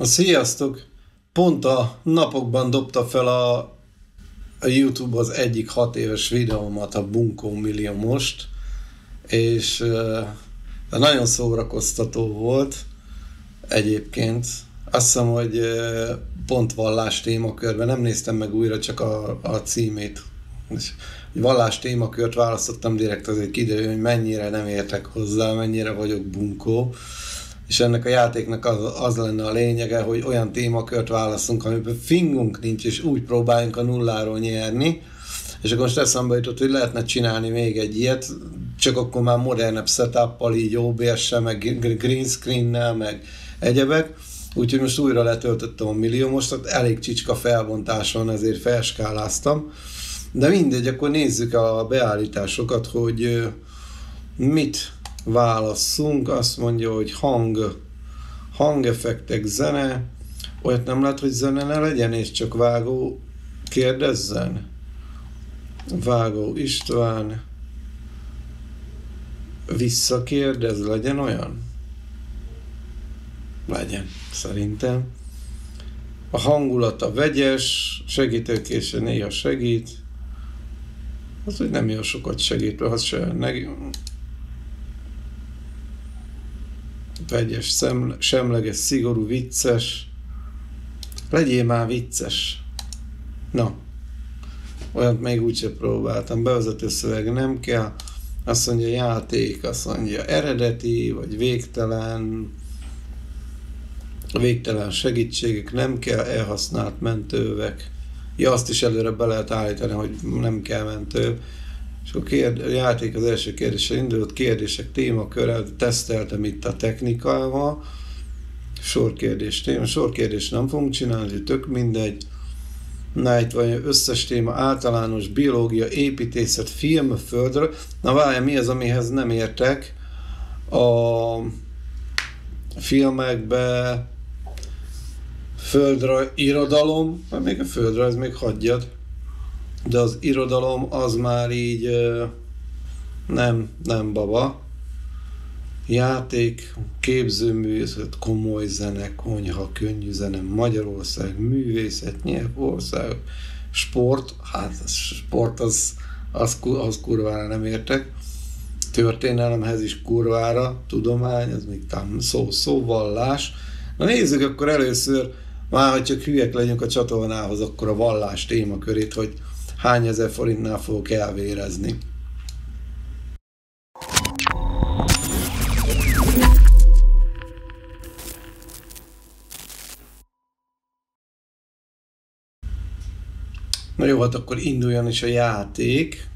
Sziasztok! Pont a napokban dobta fel a, a YouTube az egyik hat éves videómat, a Bunkó Millió most, és uh, nagyon szórakoztató volt egyébként. Azt hiszem, hogy pont vallás témakörben, nem néztem meg újra, csak a, a címét. És vallás témakört választottam direkt, azért kiderül, hogy mennyire nem értek hozzá, mennyire vagyok bunkó és ennek a játéknak az, az lenne a lényege, hogy olyan témakört válaszunk, amiben fingunk nincs, és úgy próbáljunk a nulláról nyerni, és akkor most eszembe jutott, hogy lehetne csinálni még egy ilyet, csak akkor már modernebb setup így OBS-sel, meg green screen-nel, meg egyebek. Úgyhogy most újra letöltöttem a millió, most elég csicska felbontás van, ezért felskáláztam. De mindegy, akkor nézzük a beállításokat, hogy mit válasszunk, azt mondja, hogy hang, hangeffektek, zene, olyat nem lehet, hogy zene ne legyen, és csak vágó kérdezzen. Vágó István, visszakérdez, legyen olyan? Legyen, szerintem. A hangulata vegyes, segítőkése néha segít. Az, hogy nem jó sokat segít, az se vegyes, szemle, semleges, szigorú, vicces. Legyél már vicces. Na, olyat még úgyse próbáltam. Bevezető szöveg nem kell. Azt mondja játék, azt mondja eredeti, vagy végtelen, végtelen segítségek, nem kell elhasznált mentővek. Ja, azt is előre be lehet állítani, hogy nem kell mentő. És akkor kérd, a játék az első kérdése indult, kérdések témakörrel, teszteltem itt a technikával, sorkérdés téma, sorkérdés nem fogunk csinálni, tök mindegy. Itt van összes téma, általános biológia, építészet, film, földről. Na várjál, mi az, amihez nem értek? A filmekbe földre irodalom, vagy még a földre, ez még hagyjad de az irodalom az már így nem, nem baba. Játék, képzőművészet, komoly zene, konyha, könnyű zene, Magyarország, művészet, nyelvország, sport, hát sport az, az, az kurvára nem értek. Történelemhez is kurvára, tudomány, ez még tám szó, szóvallás. Na nézzük akkor először, már hogy csak hülyek legyünk a csatornához, akkor a vallás témakörét, hogy hány ezer forintnál fogok elvérezni. Na jó, hát akkor induljon is a játék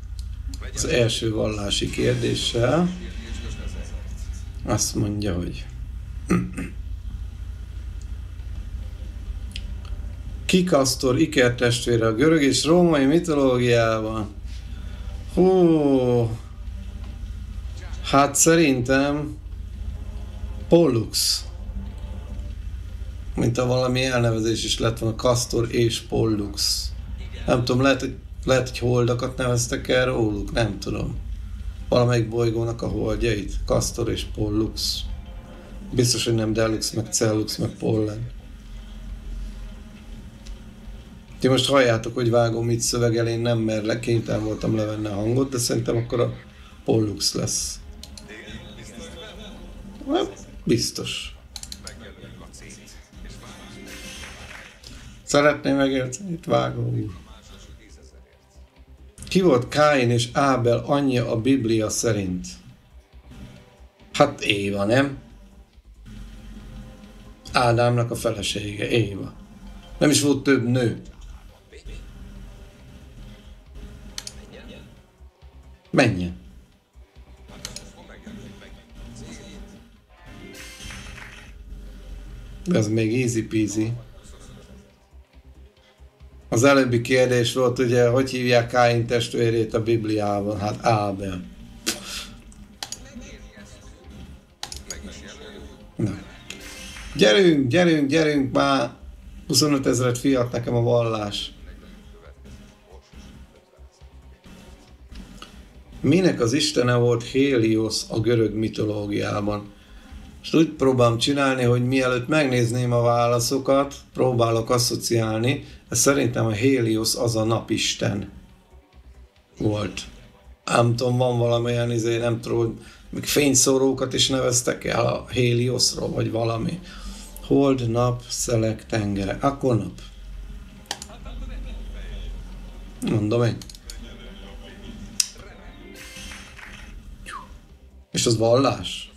az első vallási kérdéssel. Azt mondja, hogy Kikasztor ikertestvére a görög és római mitológiában. Hú, hát szerintem Pollux. Mint a valami elnevezés is lett volna, Kastor és Pollux. Nem tudom, lehet, hogy, lehet, hogy holdakat neveztek el róluk, nem tudom. Valamelyik bolygónak a holdjait, Kastor és Pollux. Biztos, hogy nem Delux, meg Cellux, meg Pollen. Ti most halljátok, hogy vágom mit szövegel, én nem, mert kénytelen voltam levenni a hangot, de szerintem akkor a Pollux lesz. Hát, biztos. Szeretném megérteni, itt vágó úr. Ki volt Káin és Ábel anyja a Biblia szerint? Hát Éva, nem? Ádámnak a felesége, Éva. Nem is volt több nő. Menjen. Ez még easy peasy. Az előbbi kérdés volt ugye, hogy hívják Káin testvérét a Bibliában? Hát Ábel. Na. Gyerünk, gyerünk, gyerünk már! 25 ezeret fiat nekem a vallás. Minek az istene volt Helios a görög mitológiában? És úgy próbálom csinálni, hogy mielőtt megnézném a válaszokat, próbálok asszociálni, ez szerintem a Helios az a napisten volt. Nem tudom, van valamilyen, izé, nem tudom, még fényszórókat is neveztek el a Heliosról, vagy valami. Hold, nap, szelek, tengere. Akkor nap. Mondom én. És az vallás?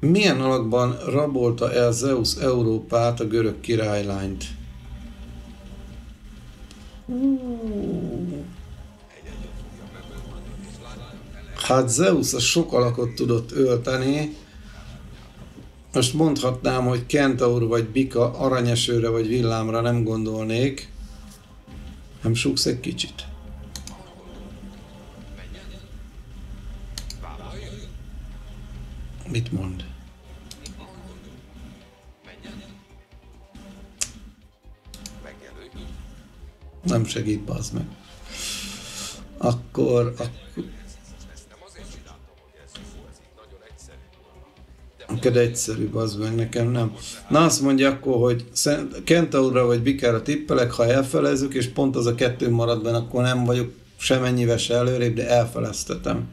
Milyen alakban rabolta el Zeus Európát a görög királylányt? Hát Zeus a sok alakot tudott ölteni, most mondhatnám, hogy Kentaur vagy Bika aranyesőre vagy villámra nem gondolnék. Nem suksz egy kicsit? Mit mond? Nem segít, bazd meg. Akkor, akkor... Neked egyszerű, az meg, nekem nem. Na azt mondja akkor, hogy Kentaurra vagy Bikára tippelek, ha elfelezzük, és pont az a kettő marad benne, akkor nem vagyok semennyivel se előrébb, de elfeleztetem.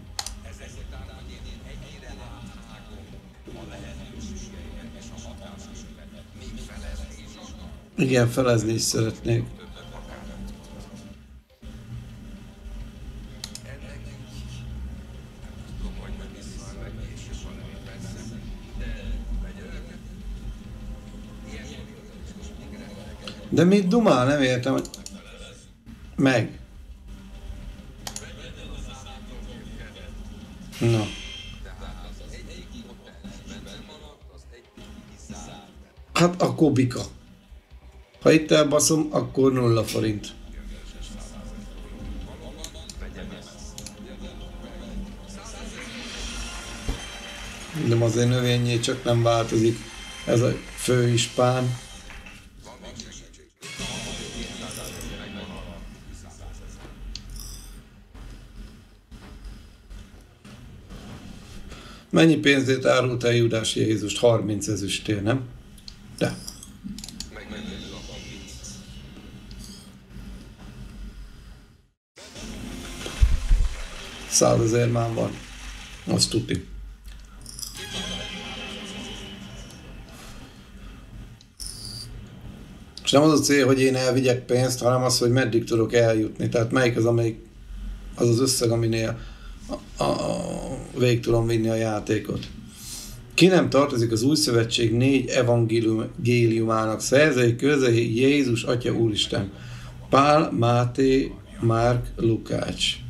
Igen, felezni is szeretnék. De mit dumál? Nem értem, hogy... Meg. Na. Hát akkor bika. Ha itt elbaszom, akkor nulla forint. De azért növényé csak nem változik. Ez a főispán. Mennyi pénzét árult el Judás Jézust? 30 ezüstér, nem? De. Százezer már van. Azt tuti. És nem az a cél, hogy én elvigyek pénzt, hanem az, hogy meddig tudok eljutni. Tehát melyik az, amelyik az az összeg, aminél a, a, végig tudom vinni a játékot. Ki nem tartozik az új szövetség négy evangéliumának szerzei közei Jézus Atya Úristen. Pál, Máté, Márk, Lukács.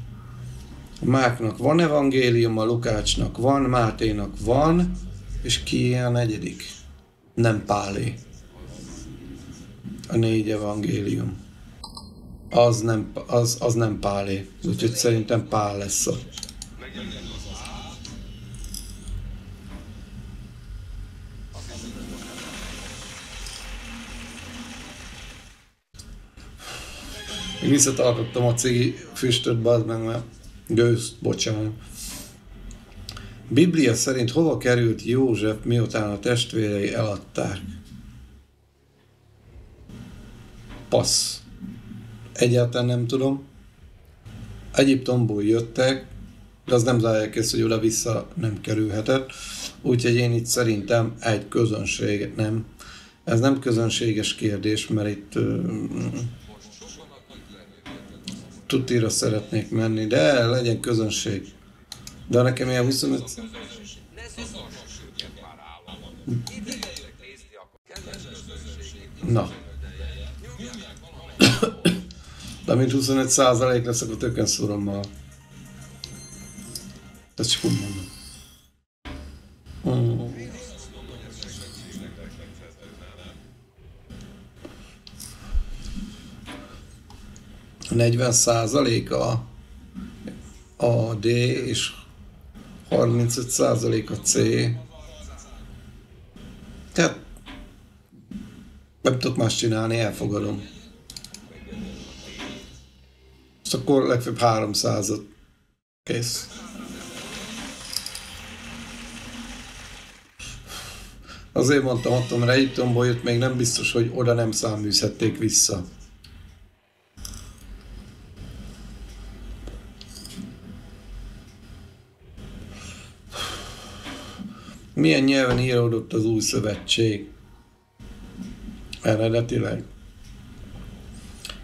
Márknak van evangélium, a Lukácsnak van, Máténak van, és ki a negyedik? Nem Pálé. A négy evangélium. Az nem, az, az nem Pálé. Úgyhogy szerintem Pál lesz a Én visszatartottam a cigi füstöt, bazd meg, mert gőzt, bocsánat. Biblia szerint hova került József, miután a testvérei eladták? Passz. Egyáltalán nem tudom. Egyiptomból jöttek, de az nem zárják ezt, hogy oda-vissza nem kerülhetett. Úgyhogy én itt szerintem egy közönség, nem. Ez nem közönséges kérdés, mert itt tutira szeretnék menni, de legyen közönség. De nekem ilyen 25... Na. De mint 25 százalék lesz, akkor tökön szúrommal. Ezt csak úgy mondom. Mm. 40 százaléka a D és 35 százalék a C. Tehát nem tudok más csinálni, elfogadom. És akkor legfőbb 300 Kész. Azért mondtam attól, mert Egyiptomból jött, még nem biztos, hogy oda nem száműzhették vissza. Milyen nyelven íródott az új szövetség? Eredetileg.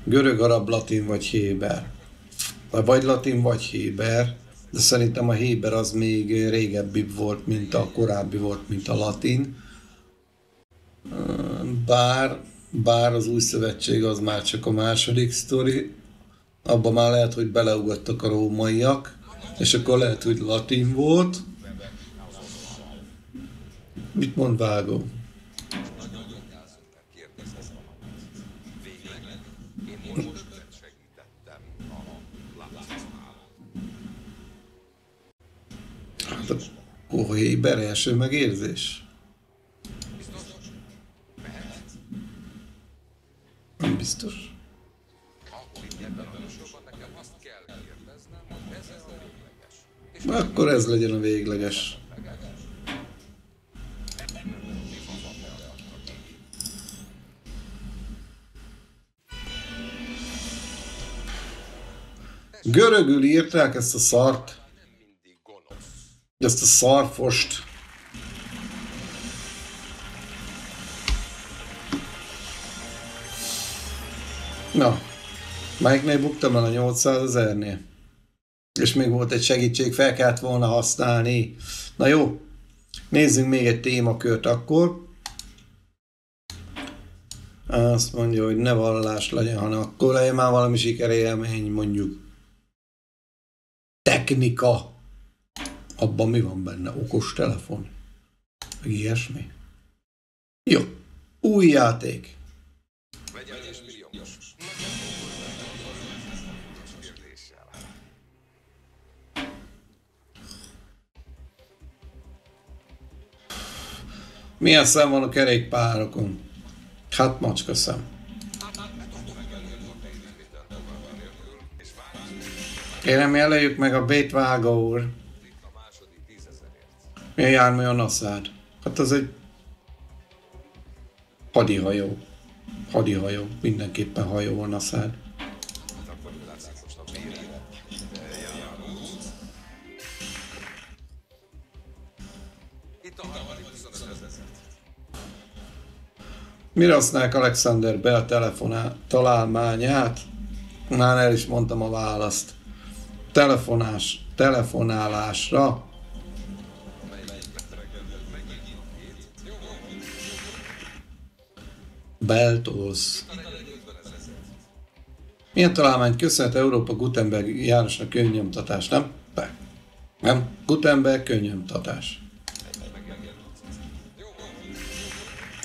Görög, arab, latin vagy héber. Vagy latin, vagy héber, de szerintem a héber az még régebbi volt, mint a korábbi volt, mint a latin. Bár, bár az új szövetség az már csak a második sztori, abban már lehet, hogy beleugattak a rómaiak, és akkor lehet, hogy latin volt. Mit mond Vágó? Hát a Héber első megérzés. Nem biztos. Akkor ez legyen a végleges. Görögül írták ezt a szart. Ezt a szarfost. Na, melyiknél buktam el a 800 ezernél? És még volt egy segítség, fel kellett volna használni. Na jó, nézzünk még egy témakört akkor. Azt mondja, hogy ne vallás legyen, hanem akkor legyen már valami sikerélmény, mondjuk technika. Abban mi van benne? Okos telefon? Meg ilyesmi? Jó. Új játék. Milyen szem van a kerékpárokon? Hát macska szem. Kérem, jelöljük meg a Bétvága úr. Milyen jármű a naszád? Hát az egy hadihajó. Hadihajó. Mindenképpen hajó a naszád. Mire használják Alexander Bell telefonál, találmányát? Már el is mondtam a választ. Telefonás, telefonálásra. Beltóz. Milyen találmány köszönhet Európa Gutenberg Jánosnak könnyomtatás, nem? Be. Nem? Gutenberg könnyomtatás.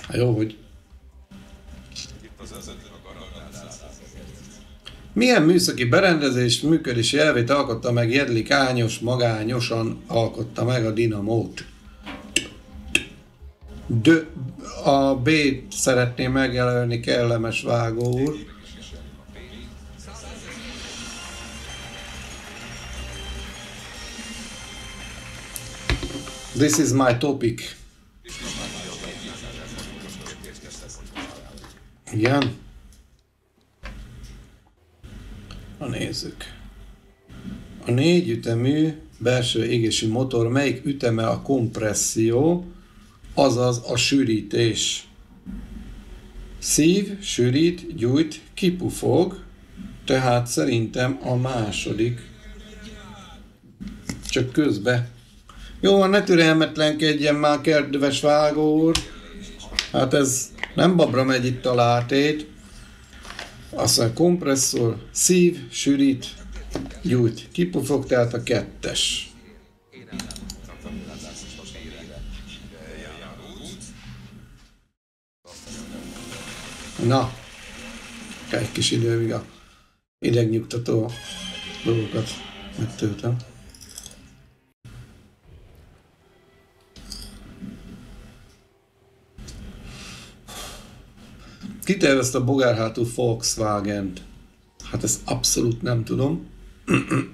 Hát jó, hogy Milyen műszaki berendezés működési elvét alkotta meg Jedlik Ányos, magányosan alkotta meg a dinamót? De a B szeretné megjelölni kellemes vágó úr. This is my topic. Igen. Na nézzük. A négy ütemű belső égési motor melyik üteme a kompresszió, azaz a sűrítés. Szív, sűrít, gyújt, kipufog, tehát szerintem a második. Csak közbe. Jó, ne türelmetlenkedjen már, kedves vágó úr. Hát ez nem babra megy itt a látét. Aztán kompresszor, szív, sűrít, gyújt. Kipufog, tehát a kettes. Na, egy kis idő, míg a idegnyugtató dolgokat megtöltöm. Ki tervezte a bogárhátú Volkswagen-t? Hát ezt abszolút nem tudom.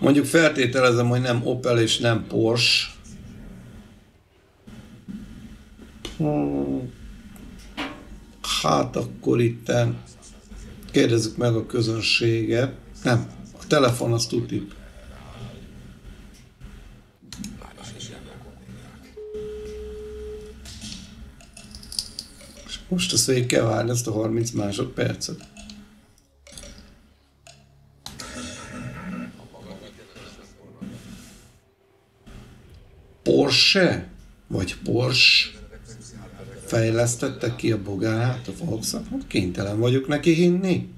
Mondjuk feltételezem, hogy nem Opel és nem Porsche. Hát akkor itt kérdezzük meg a közönséget. Nem, a telefon azt tudjuk. Most azt végig kell várni ezt a 30 másodpercet. Porsche, vagy Porsche fejlesztette ki a bogárát a Volkswagen? Kénytelen vagyok neki hinni.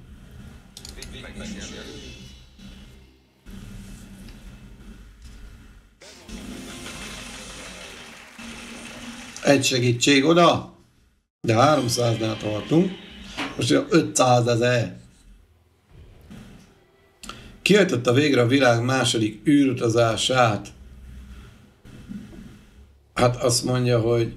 Egy segítség oda! De 300-nál tartunk. Most 500 ezer. Kiejtette végre a világ második űrutazását. Hát azt mondja, hogy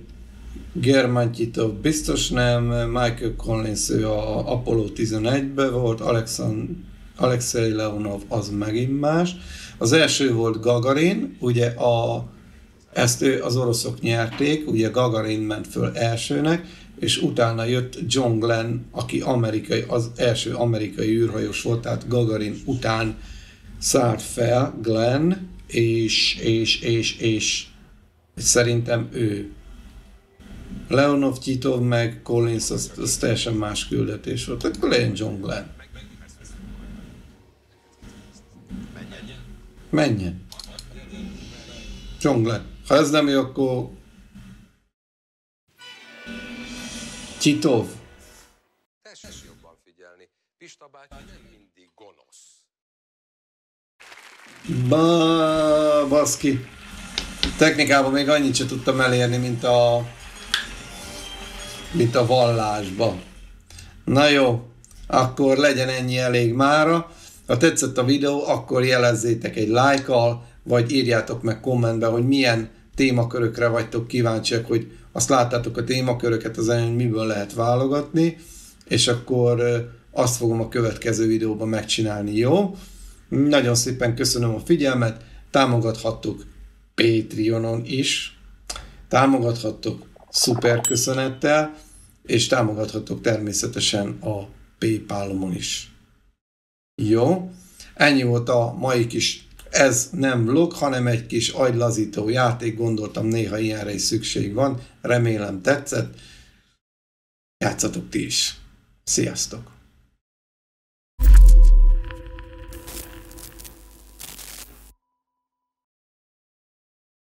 Germán Titov biztos nem, Michael Collins ő a Apollo 11-ben volt, Alexan, Alexei Leonov az megint más. Az első volt Gagarin, ugye a, ezt ő, az oroszok nyerték, ugye Gagarin ment föl elsőnek, és utána jött John Glenn, aki amerikai, az első amerikai űrhajós volt, tehát Gagarin után szállt fel Glenn, és, és, és, és szerintem ő. Leonov, Titov meg Collins, az, az teljesen más küldetés volt. Akkor legyen John Glenn. Menjen. John Glenn. Ha ez nem jó, akkor Titov. Tessék jobban figyelni. Pista bácsi nem mindig gonosz. Ba, baszki. Technikában még annyit sem tudtam elérni, mint a mint a vallásba. Na jó, akkor legyen ennyi elég mára. Ha tetszett a videó, akkor jelezzétek egy lájkkal, vagy írjátok meg kommentbe, hogy milyen témakörökre vagytok kíváncsiak, hogy azt láttátok a témaköröket, az hogy miből lehet válogatni, és akkor azt fogom a következő videóban megcsinálni, jó? Nagyon szépen köszönöm a figyelmet, támogathattuk Patreonon is, támogathattok szuper köszönettel, és támogathattok természetesen a Paypalomon is. Jó? Ennyi volt a mai kis ez nem vlog, hanem egy kis agylazító játék, gondoltam néha ilyenre is szükség van, remélem tetszett. Játszatok ti is. Sziasztok!